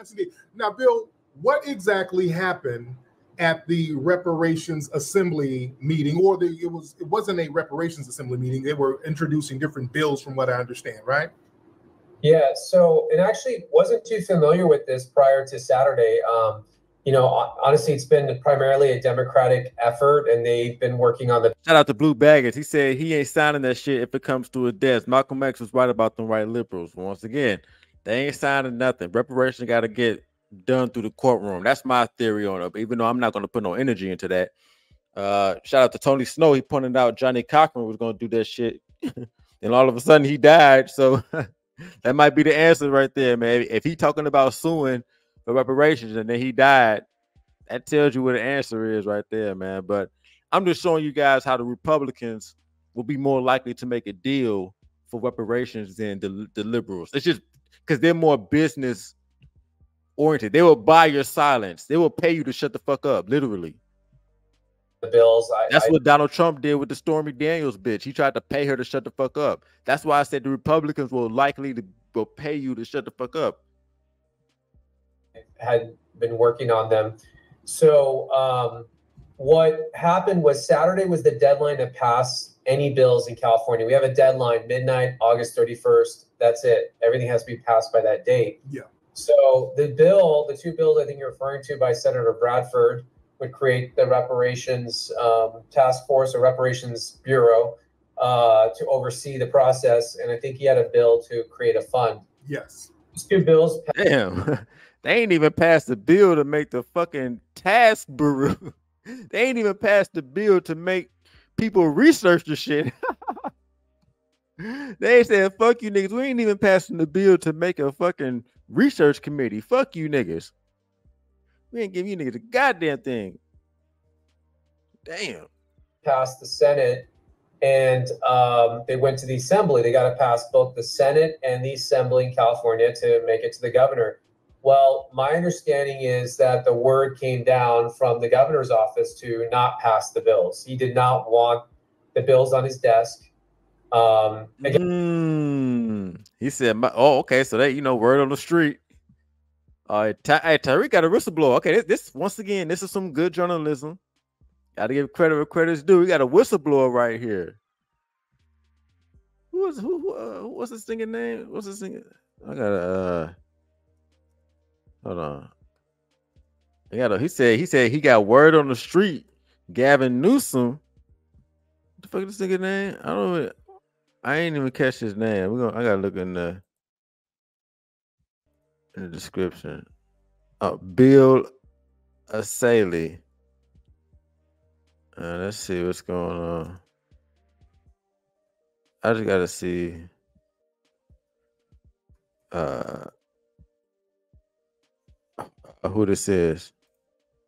Yes, indeed. Now, Bill, what exactly happened at the reparations assembly meeting, or the it was it wasn't a reparations assembly meeting. They were introducing different bills, from what I understand, right? Yeah. So, and actually wasn't too familiar with this prior to Saturday. Um, you know, honestly, it's been primarily a Democratic effort, and they've been working on the. Shout out to Blue Baggers. He said he ain't signing that shit if it comes to a death. Malcolm X was right about them right liberals. Once again, they ain't signing nothing. Reparation got to get done through the courtroom. That's my theory on it. Even though I'm not going to put no energy into that. Uh, shout out to Tony Snow. He pointed out Johnnie Cochran was going to do that shit, and all of a sudden he died. So that might be the answer right there, man. If he talking about suing for reparations and then he died, that tells you what the answer is right there, man. But I'm just showing you guys how the Republicans will be more likely to make a deal for reparations than the, the liberals. It's just because they're more business oriented. They will buy your silence. They will pay you to shut the fuck up, literally. The bills. I, That's I, what Donald Trump did with the Stormy Daniels bitch. He tried to pay her to shut the fuck up. That's why I said the Republicans will likely to will pay you to shut the fuck up. Had been working on them. So um, what happened was Saturday was the deadline to pass any bills in California. We have a deadline, midnight, August 31st. That's it. Everything has to be passed by that date. Yeah. So the bill, the two bills I think you're referring to by Senator Bradford, would create the reparations um, task force or reparations bureau uh, to oversee the process. And I think he had a bill to create a fund. Yes. These two bills. Damn, they ain't even passed the bill to make the fucking task bureau. they ain't even passed the bill to make people research the shit. they said, "Fuck you, niggas. We ain't even passing the bill to make a fucking research committee. Fuck you, niggas. We ain't giving you niggas a goddamn thing. Damn. Passed the Senate, and um, they went to the Assembly. They got to pass both the Senate and the Assembly in California to make it to the governor. Well, my understanding is that the word came down from the governor's office to not pass the bills. He did not want the bills on his desk. Um, again, mm, he said, "Oh, okay." So that you know, word on the street. All right, Ty- hey, Tariq got a whistleblower. Okay, this, this once again, this is some good journalism. Got to give credit where credit's due. We got a whistleblower right here. Who is who? who uh, what's his singing name? What's his singing? I got a. Uh, hold on. I got a, he said he said he got word on the street. Gavin Newsom. What the fuck is this nigga name? I don't. I ain't even catch his name. We gonna. I gotta look in the in the description. Uh, Bill Essayli. Uh, let's see what's going on. I just gotta see. Uh, who this is.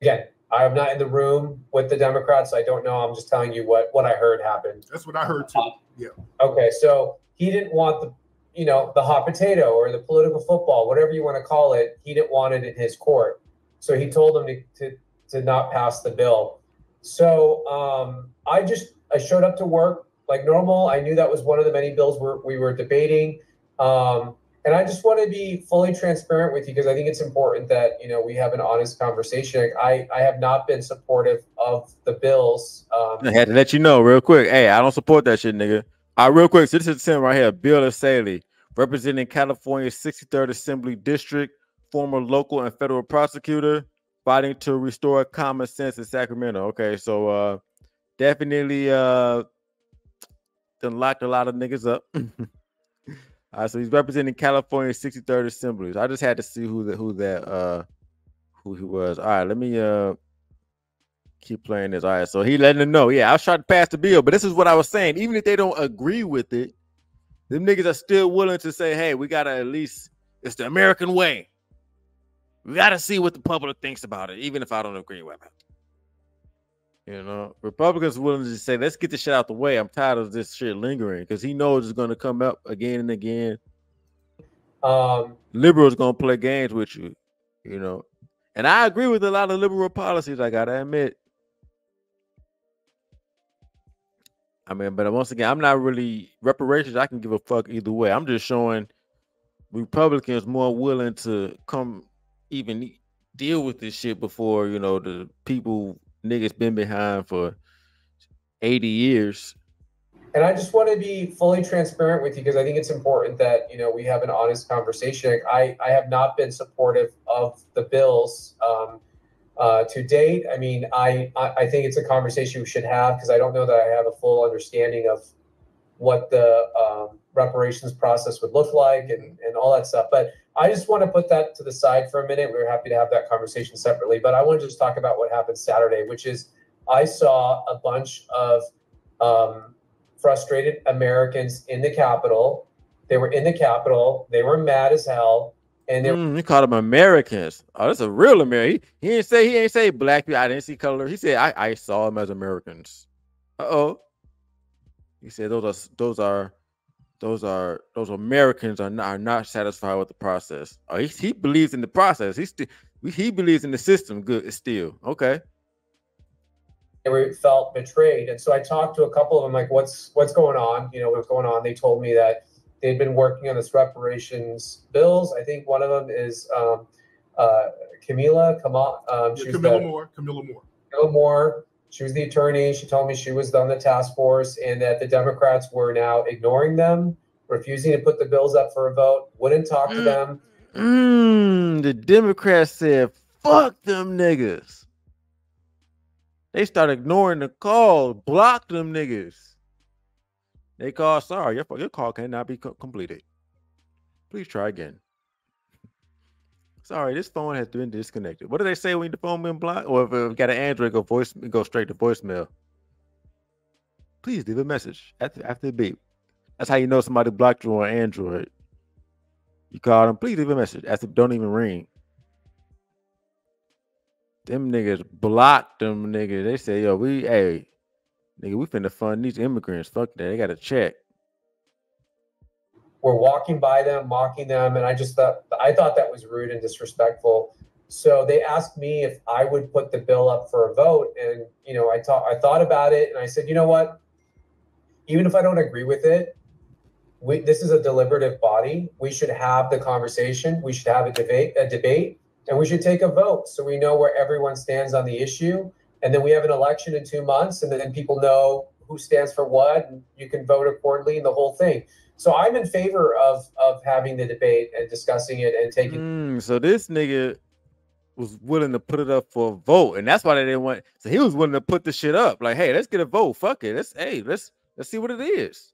Again, I am not in the room with the Democrats. So I don't know. I'm just telling you what what I heard happened. That's what I heard too. Yeah. Okay, so he didn't want the you know the hot potato or the political football, whatever you want to call it. He didn't want it in his court, so he told them to to, to not pass the bill. So um, I just I showed up to work like normal. I knew that was one of the many bills we're, we were debating. Um, and I just want to be fully transparent with you because I think it's important that you know we have an honest conversation. I I have not been supportive of the bills. Um, I had to let you know real quick. Hey, I don't support that shit, nigga. All right, real quick. So this is him right here, Bill Essayli, representing California's 63rd Assembly District, former local and federal prosecutor, fighting to restore common sense in Sacramento. Okay, so uh definitely uh done locked a lot of niggas up. Right, so he's representing California's 63rd Assembly. I just had to see who that who that uh who he was. All right, let me uh keep playing this. All right, so he letting them know. Yeah, I was trying to pass the bill, but this is what I was saying. Even if they don't agree with it, them niggas are still willing to say, "Hey, we gotta at least it's the American way. We gotta see what the public thinks about it, even if I don't agree with it." You know, Republicans willing to say, let's get this shit out the way. I'm tired of this shit lingering because he knows it's going to come up again and again. Um, Liberals going to play games with you, you know. And I agree with a lot of liberal policies, I got to admit. I mean, but once again, I'm not really reparations. I can give a fuck either way. I'm just showing Republicans more willing to come even deal with this shit before you know the people niggas been behind for 80 years. And I just want to be fully transparent with you because I think it's important that you know we have an honest conversation. I I have not been supportive of the bills um, uh, to date. I mean, I I think it's a conversation we should have because I don't know that I have a full understanding of what the um, reparations process would look like and, and all that stuff. But I just want to put that to the side for a minute. We are happy to have that conversation separately. But I want to just talk about what happened Saturday, which is I saw a bunch of um, frustrated Americans in the Capitol. They were in the Capitol. They were mad as hell. And they mm, he called them Americans. Oh, that's a real American. He, he didn't say he ain't say black people. I didn't see color. He said I, I saw them as Americans. Uh oh. He said those are those are those are those Americans are not, are not satisfied with the process. Oh, he, he believes in the process. He still he believes in the system. Good, still okay. They felt betrayed, and so I talked to a couple of them, like, "What's what's going on? You know, what's going on?" They told me that they've been working on this reparations bills. I think one of them is um, uh, Kamilah. Come on, um, yeah, Kamilah the, Moore. Kamilah Moore. Kamilah Moore she was the attorney. She told me she was on the task force and that the Democrats were now ignoring them, refusing to put the bills up for a vote, wouldn't talk to them. Mm, the Democrats said, fuck them niggas. They start ignoring the call, block them niggas. They call, sorry, your, your call cannot be co- completed. Please try again. Sorry, this phone has been disconnected. What do they say when the phone been blocked? Or if you got an Android, go voice go straight to voicemail. Please leave a message after after the beep. That's how you know somebody blocked you on Android. You call them, please leave a message. After don't even ring. Them niggas blocked them niggas. They say, yo, we hey, nigga, we finna fund these immigrants. Fuck that. They got a check were walking by them, mocking them, and I just thought I thought that was rude and disrespectful. So they asked me if I would put the bill up for a vote, and you know, I thought I thought about it, and I said, you know what? Even if I don't agree with it, we, this is a deliberative body. We should have the conversation. We should have a debate, a debate, and we should take a vote so we know where everyone stands on the issue. And then we have an election in two months, and then people know who stands for what, and you can vote accordingly, and the whole thing. So I'm in favor of of having the debate and discussing it and taking. Mm, so this nigga was willing to put it up for a vote, and that's why they didn't want. So he was willing to put the shit up. Like, hey, let's get a vote. Fuck it. Let's hey, let's let's see what it is.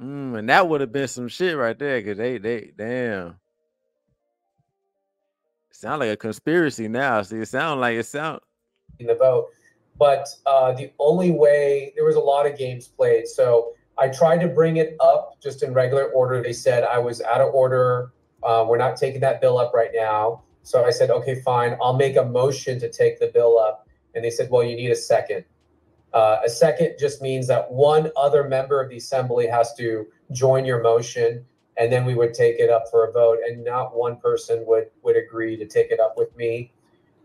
Mm, and that would have been some shit right there, because they they damn. Sound like a conspiracy now. See, it sound like it sound in the vote, but uh, the only way there was a lot of games played, so I tried to bring it up just in regular order. They said I was out of order. Uh, we're not taking that bill up right now. So I said, okay, fine. I'll make a motion to take the bill up. And they said, well, you need a second. Uh, a second just means that one other member of the assembly has to join your motion, and then we would take it up for a vote. And not one person would would agree to take it up with me.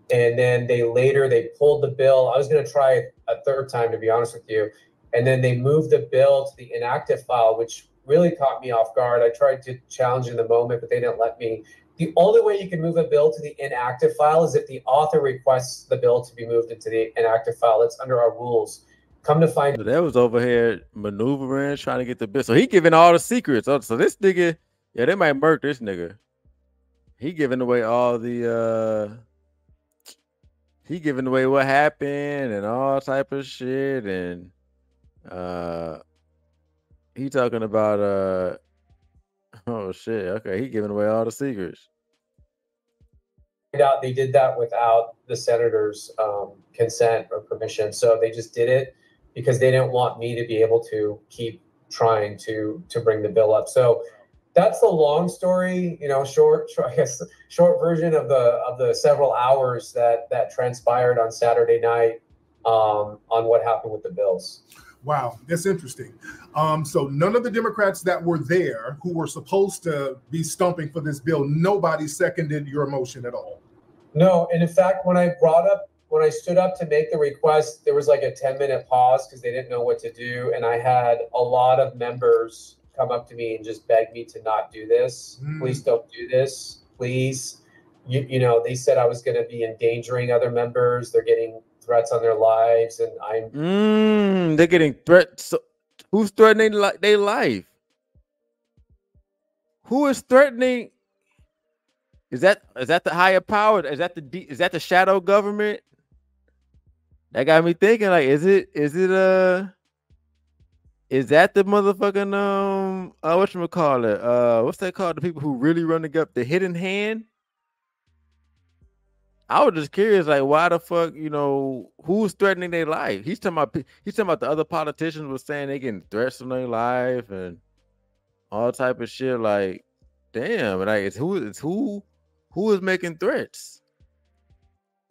And then they later they pulled the bill. I was going to try a third time, to be honest with you. And then they moved the bill to the inactive file, which really caught me off guard. I tried to challenge in the moment, but they didn't let me. The only way you can move a bill to the inactive file is if the author requests the bill to be moved into the inactive file. It's under our rules. Come to find so that was over here maneuvering, trying to get the bill. So he giving all the secrets. So this nigga, yeah, they might murk this nigga. He giving away all the uh he giving away what happened and all type of shit and uh, he talking about uh, oh shit. Okay, he giving away all the secrets. Out, they did that without the senator's um, consent or permission. So they just did it because they didn't want me to be able to keep trying to to bring the bill up. So that's the long story, you know, short, short I guess short version of the of the several hours that that transpired on Saturday night um, on what happened with the bills. Wow, that's interesting. Um, so none of the Democrats that were there who were supposed to be stumping for this bill, nobody seconded your motion at all. No, and in fact, when I brought up when I stood up to make the request, there was like a 10 minute pause because they didn't know what to do. And I had a lot of members come up to me and just beg me to not do this. Mm. Please don't do this. Please. you, you know, they said I was going to be endangering other members. They're getting threats on their lives, and I'm. Mm, they're getting threats. Who's threatening their life? Who is threatening? Is that is that the higher power? Is that the is that the shadow government? That got me thinking. Like, is it is it uh is that the motherfucking um uh what you call it? Uh what's that called? The people who really run the the hidden hand? I was just curious, like, why the fuck, you know, who's threatening their life? He's talking about he's talking about the other politicians were saying they getting threats on their life and all type of shit. Like, damn, like it's who it's who who is making threats?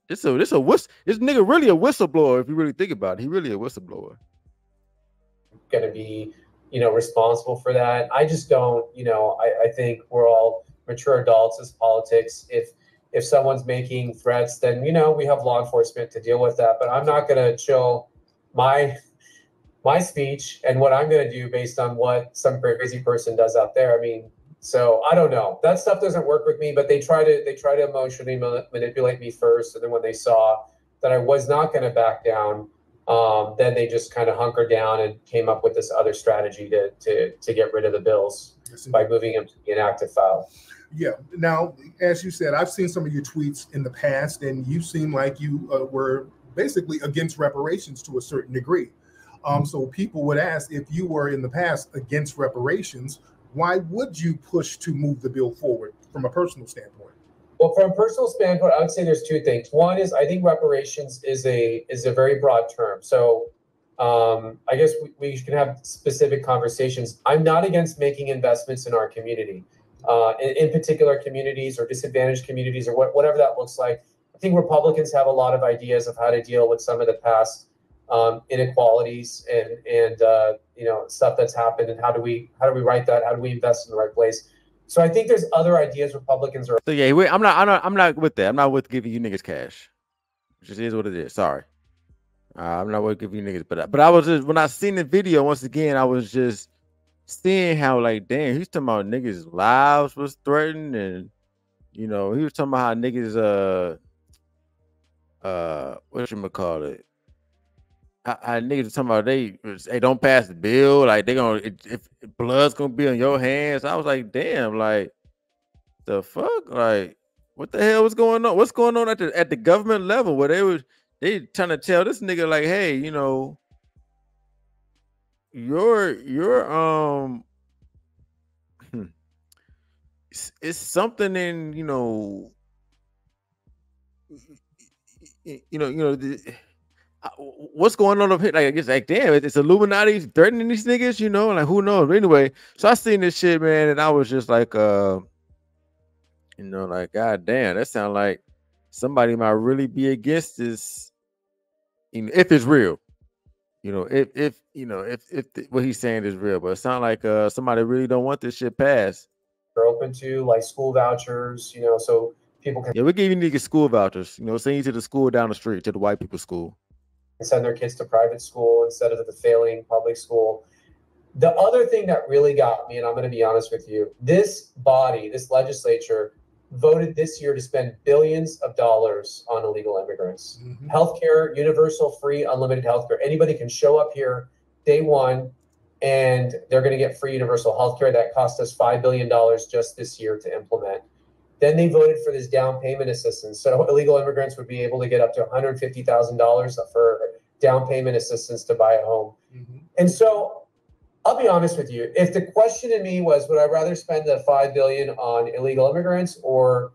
This a this a whist this nigga really a whistleblower if you really think about it. He really a whistleblower. Gonna be, you know, responsible for that. I just don't, you know, I, I think we're all mature adults as politics. If if someone's making threats, then you know we have law enforcement to deal with that. But I'm not going to chill my my speech and what I'm going to do based on what some crazy person does out there. I mean, so I don't know. That stuff doesn't work with me. But they try to they try to emotionally manipulate me first, and then when they saw that I was not going to back down, um, then they just kind of hunkered down and came up with this other strategy to to to get rid of the bills by moving them to the inactive file. Yeah. Now, as you said, I've seen some of your tweets in the past, and you seem like you uh, were basically against reparations to a certain degree. Um, so people would ask if you were in the past against reparations, why would you push to move the bill forward from a personal standpoint? Well, from a personal standpoint, I would say there's two things. One is I think reparations is a is a very broad term. So um, I guess we, we can have specific conversations. I'm not against making investments in our community uh, in, in, particular communities or disadvantaged communities or what, whatever that looks like. I think Republicans have a lot of ideas of how to deal with some of the past um, inequalities and and uh, you know stuff that's happened and how do we how do we write that? How do we invest in the right place? So I think there's other ideas Republicans are. So yeah, I'm not I'm not I'm not with that. I'm not with giving you niggas cash. It just is what it is. Sorry. Uh, I'm not with giving you niggas, but but I was just when I seen the video once again, I was just seeing how like damn, he's talking about niggas' lives was threatened, and you know he was talking about how niggas uh uh what you call it. How, how niggas talking about they they don't pass the bill like they gonna if, if blood's gonna be on your hands. I was like, damn, like the fuck, like what the hell was going on? What's going on at the at the government level where they was they trying to tell this nigga like, hey, you know, your your um hmm, it's, it's something in you know you know you know the, uh, what's going on up here? Like it's like damn it's illuminati threatening these niggas you know like who knows? But anyway so i seen this shit man and i was just like uh you know like god damn that sound like somebody might really be against this if it's real you know, if if you know if if the, what he's saying is real, but it sounds like uh somebody really don't want this shit passed. They're open to like school vouchers, you know, so people can. Yeah, we give you niggas school vouchers. You know, send you to the school down the street to the white people school. Send their kids to private school instead of the failing public school. The other thing that really got me, and I'm going to be honest with you, this body, this legislature voted this year to spend billions of dollars on illegal immigrants. Mm-hmm. Healthcare, universal, free, unlimited healthcare. Anybody can show up here day one and they're going to get free universal healthcare. That cost us $5 billion just this year to implement. Then they voted for this down payment assistance. So illegal immigrants would be able to get up to $150,000 for down payment assistance to buy a home. Mm-hmm. And so I'll be honest with you. If the question to me was, would I rather spend the five billion on illegal immigrants or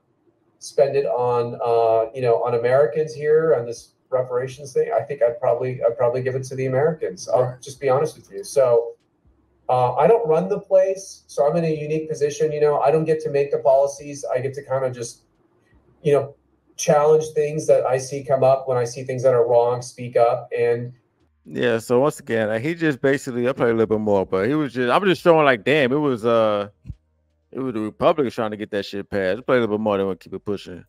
spend it on, uh, you know, on Americans here on this reparations thing? I think I'd probably, I'd probably give it to the Americans. I'll right. just be honest with you. So uh, I don't run the place, so I'm in a unique position. You know, I don't get to make the policies. I get to kind of just, you know, challenge things that I see come up when I see things that are wrong. Speak up and yeah, so once again, he just basically I played a little bit more, but he was just I was just showing like, damn, it was uh it was the Republicans trying to get that shit passed. I played a little bit more they want to keep it pushing.